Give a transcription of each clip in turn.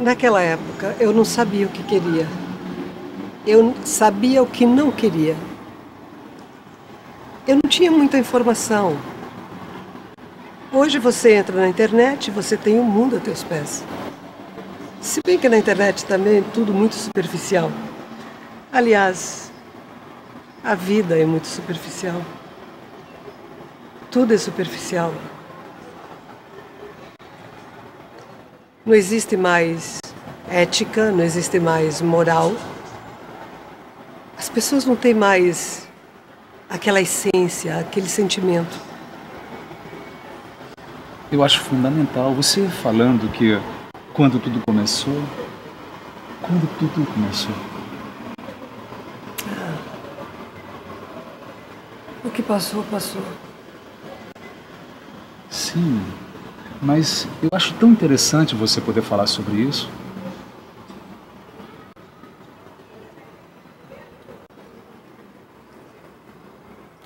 Naquela época, eu não sabia o que queria. Eu sabia o que não queria. Eu não tinha muita informação. Hoje você entra na internet, você tem o um mundo a teus pés. Se bem que na internet também é tudo muito superficial. Aliás, a vida é muito superficial. Tudo é superficial. Não existe mais ética, não existe mais moral. As pessoas não têm mais aquela essência, aquele sentimento. Eu acho fundamental você falando que quando tudo começou, quando tudo começou. Ah, o que passou, passou. Sim, mas eu acho tão interessante você poder falar sobre isso.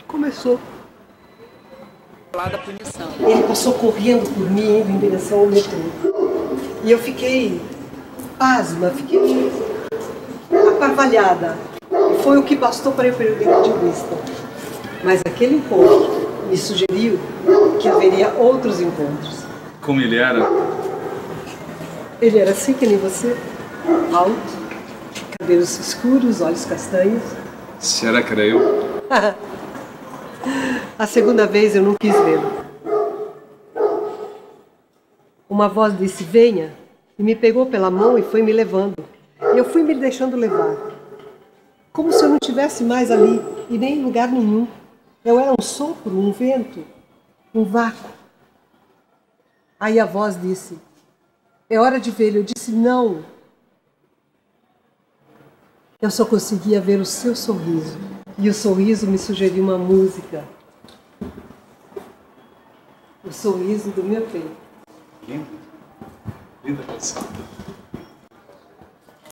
Começou. Lá da punição. Ele passou correndo por mim, indo em direção ao metrô. E eu fiquei pasma, fiquei aparvalhada. Foi o que bastou para eu perder de vista. Mas aquele encontro me sugeriu que haveria outros encontros. Como ele era? Ele era assim que nem você, alto, cabelos escuros, olhos castanhos. Será que era eu? A segunda vez eu não quis vê-lo. Uma voz disse: Venha, e me pegou pela mão e foi me levando. E eu fui me deixando levar. Como se eu não tivesse mais ali e nem em lugar nenhum. Eu era um sopro, um vento, um vácuo. Aí a voz disse: É hora de vê-lo. Eu disse: Não. Eu só conseguia ver o seu sorriso. E o sorriso me sugeriu uma música. O sorriso do meu peito. Linda. Linda canção.